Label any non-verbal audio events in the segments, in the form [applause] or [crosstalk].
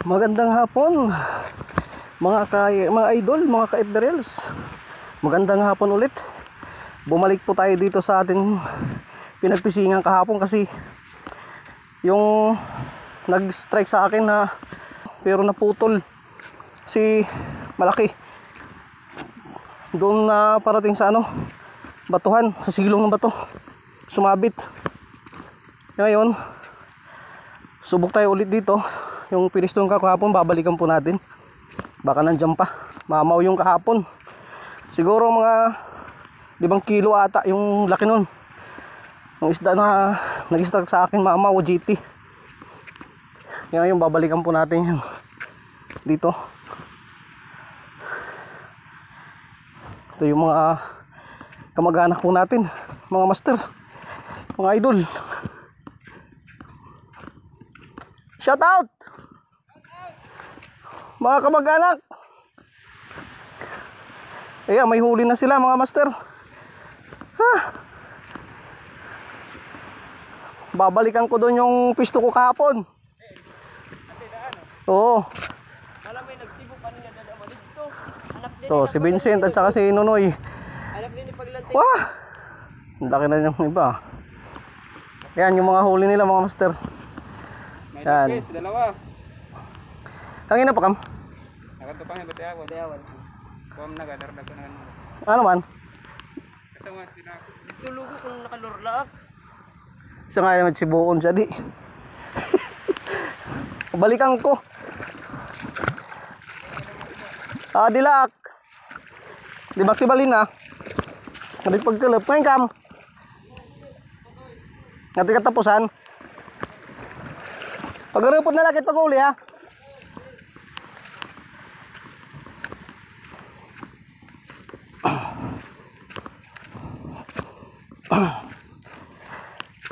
Magandang hapon mga kay mga idol, mga ka-FBRLs. Magandang hapon ulit. Bumalik po tayo dito sa ating pinagpisingan kahapon kasi yung nag-strike sa akin na pero naputol si malaki doon na parating sa ano batuhan sa silong ng bato sumabit ngayon subok tayo ulit dito yung pinistong kahapon babalikan po natin. Baka nandyan pa. Mamaw yung kahapon. Siguro mga limang kilo ata yung laki nun. Yung isda na nag-strike sa akin mamaw o GT yan yung babalikan po natin yan dito. Ito yung mga kamag-anak po natin mga master mga idol. Shout out mga kamag-anak Ayan, may huli na sila mga master ha babalikan ko doon yung pisto ko kahapon oo Alam mo, nagsibo pa niya dadama dito. To si Vincent at saka si Nunoy anak din ni paglantik. Wah! Ang laki na yung iba. Yan, yung mga huli nila mga master. May Yan. dupes, dalawa. Kangina pa kam? Nakatupang yung batiawan. Batiawan. Kuwam na, gadardag ko na ganun. Ano man? Kasama sila. Sulugo kung nakalurlaak. Isa nga naman si Buon siya di. [laughs] Balikan ko. Ah, dilak. Di ba kibalin na? Ngadit pagkalap. Ngayon kam. Ngati katapusan. Pagkarupot na lakit pag-uli ha.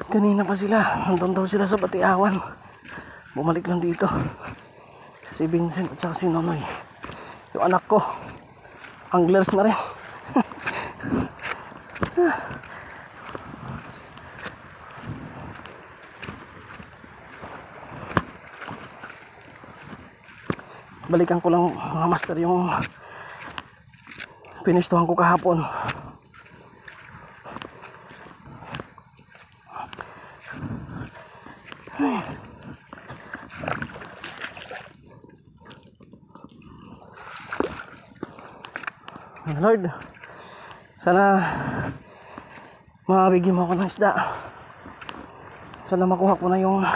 Kanina pa sila. Nandun daw sila sa Batiawan. Bumalik lang dito. Si Vincent at saka si Nonoy. Yung anak ko. Anglers na rin. [laughs] Balikan ko lang mga master yung pinistuhan ko kahapon. [sighs] Lord, sana mabigyan mo ako ng isda. Sana makuha ko na yung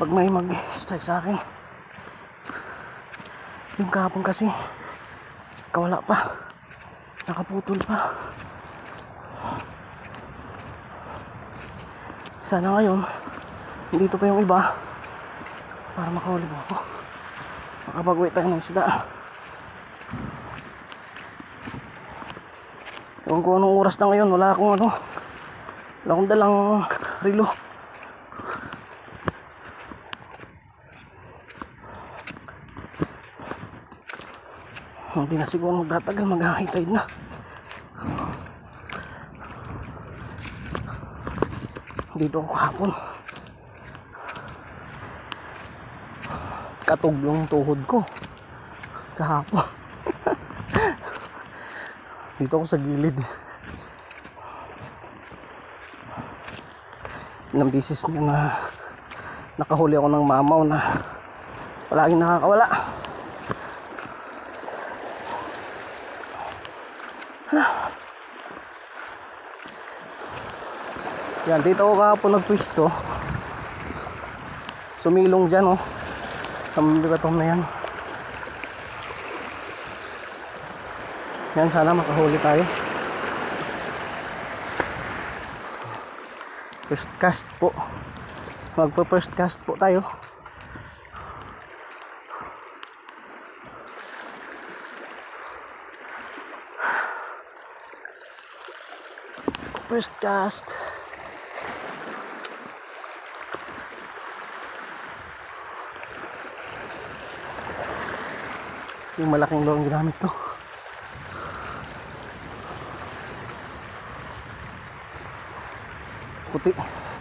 pag may mag-strike sa akin. Yung kahapon kasi, kawala pa. Nakaputol pa. Sana ngayon, dito pa yung iba para makahuli po ako. Makapag-wait tayo ng isda. Ewan ko anong oras na ngayon, wala akong ano, wala akong dalang rilo. Hindi na siguro magtatagal, mag-high tide na. Dito ako kahapon. Katog yung tuhod ko. Kahapon. [laughs] Dito ako sa gilid. Ilang bisis na na nakahuli ako ng mamaw na palaging nakakawala. Yan, dito ako kahapon nagpwisto. Sumilong dyan, oh. Sa mabigatong na yan. Yan, sana makahuli tayo. First cast po. Magpa first cast po tayo. First cast. Yung malaking lorong ginamit ko. Puti.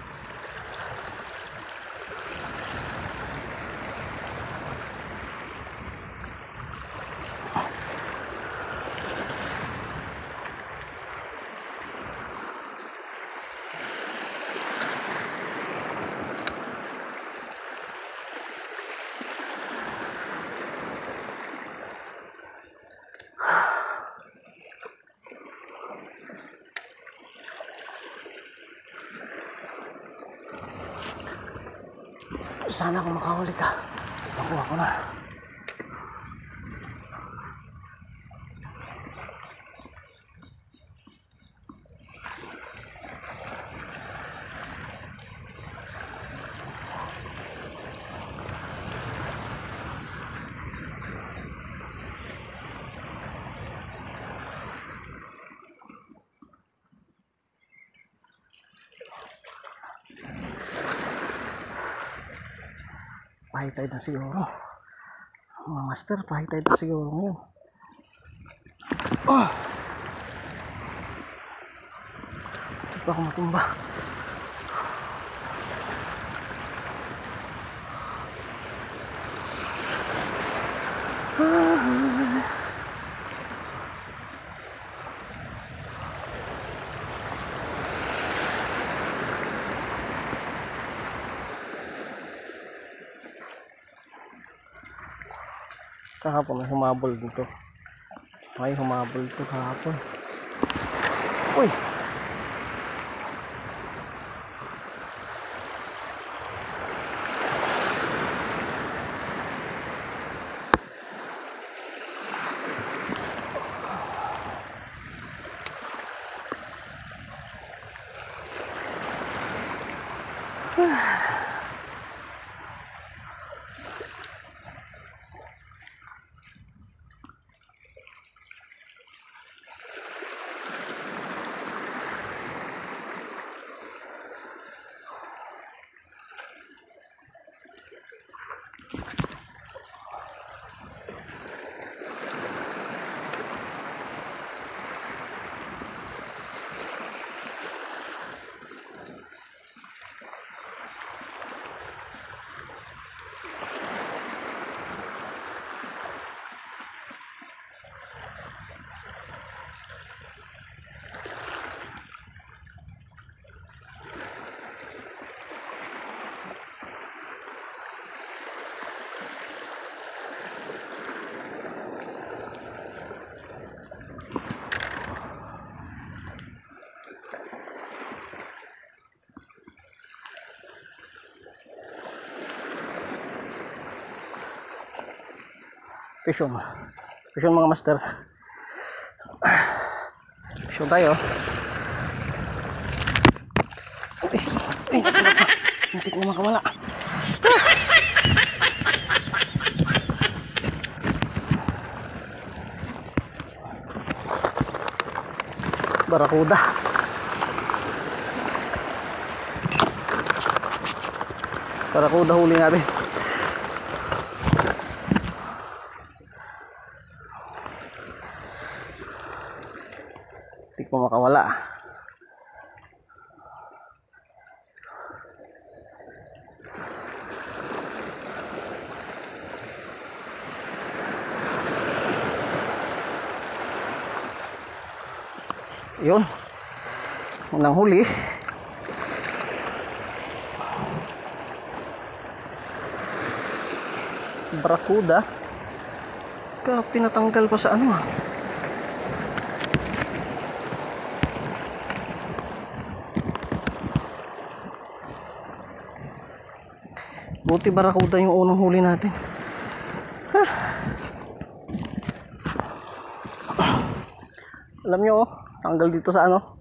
Sana kung makahuli ka. Nakuha ko na. High tide na siguro. Mga master, high tide na siguro ngayon. Oh! Hindi pa ako matumba. Kahapon may humabol dito. May humabol dito kahapon. Uy! Fishon. Fishon mga master. Fishon tayo. Ay, ay, hindi ko makawala. Barakuda. Barakuda huli natin. Hindi ko makawala. Yun. Unang huli. Barakuda. Ka pinatanggal pa sa ano ah. Buti barakuda yung unang huli natin. Alam nyo, oh, tanggal dito sa ano.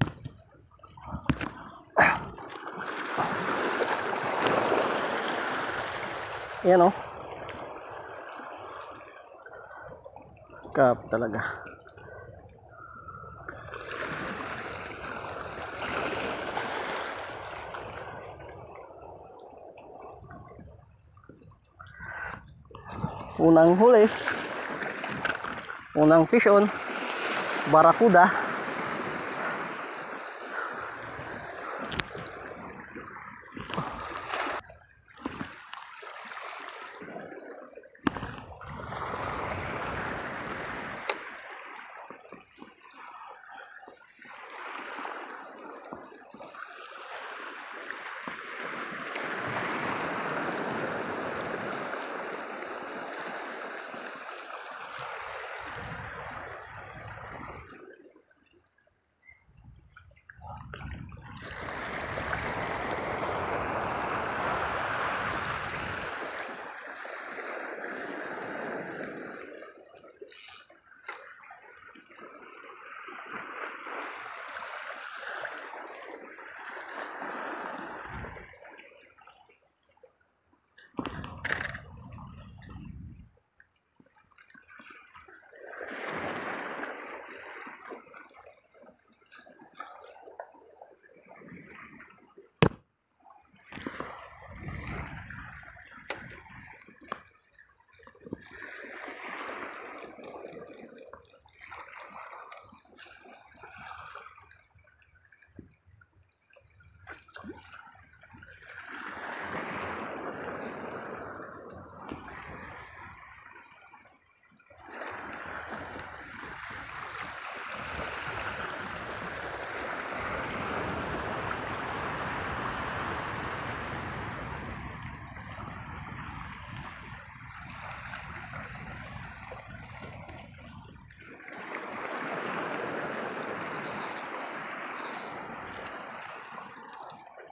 Yan oh. Kap talaga. Unang huli. Unang fish on. Barakuda.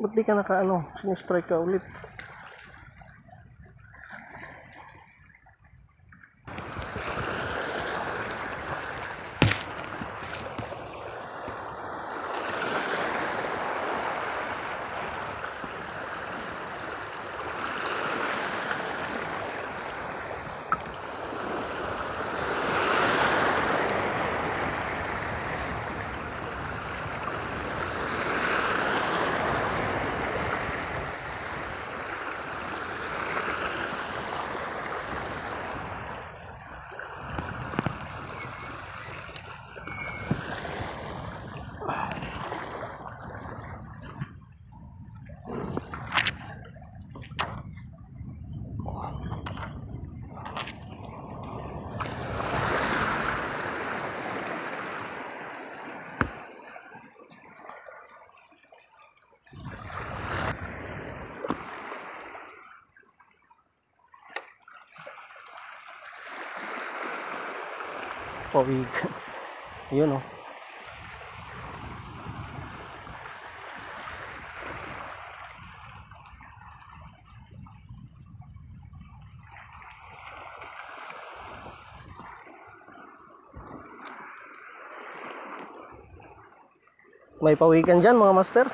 Ba't di ka naka ano, sinistrike ka ulit? Pawig. [laughs] Yun oh. May pawikan dyan mga master.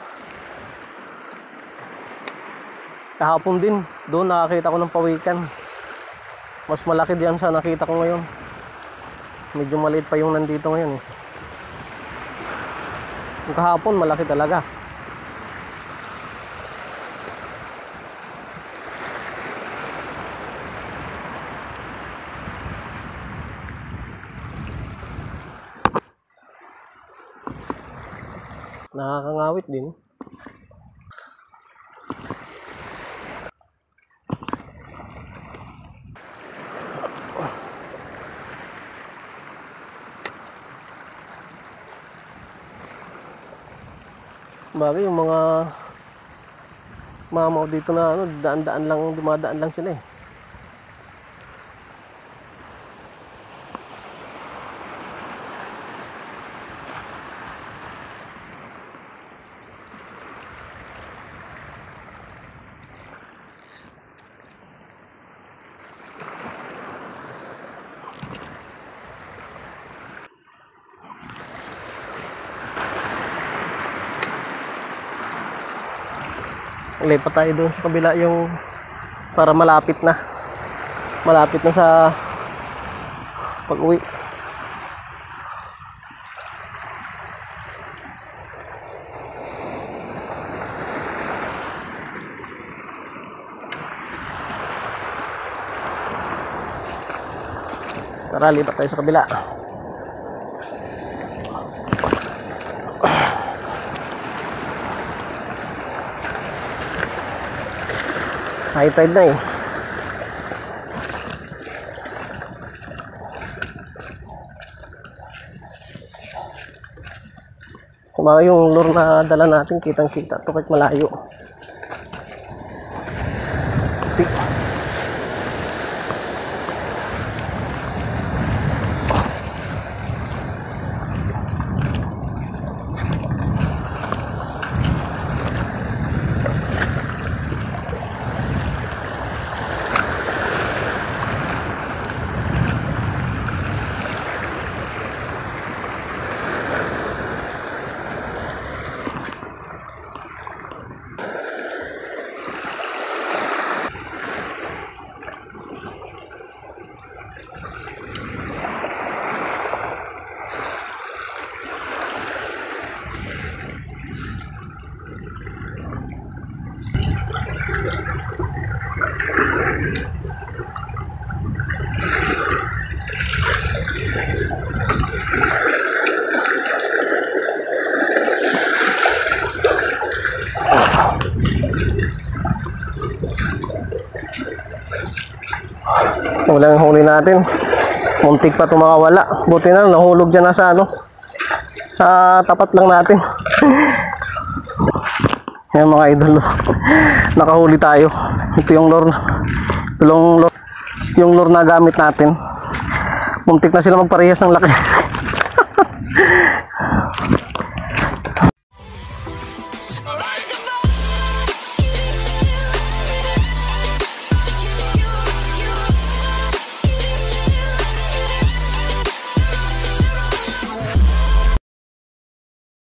Kahapon din, doon nakakita ko ng pawikan. Mas malaki diyan sa nakita ko ngayon. Medyo maliit pa yung nandito ngayon eh. Yung kahapon malaki talaga. Nakakangawit din. Bagay yung mga mamaw dito na ano, daan-daan lang, dumadaan lang sila eh. Lipat tayo doon sa kabila yung para malapit na. Malapit na sa pag-uwi. Tara, lipat tayo sa kabila. High tide na eh. Kumbaga yung lure na dala natin, kitang-kita to kahit malayo. Wala yung huli natin. Muntik pa ito. Buti na, nahulog dyan na sa ano. Sa tapat lang natin. [laughs] Yan mga idol. Nakahuli tayo. Ito yung lure. Ito yung lure, yung lure na gamit natin. Muntik na sila magparehas ng laki. [laughs]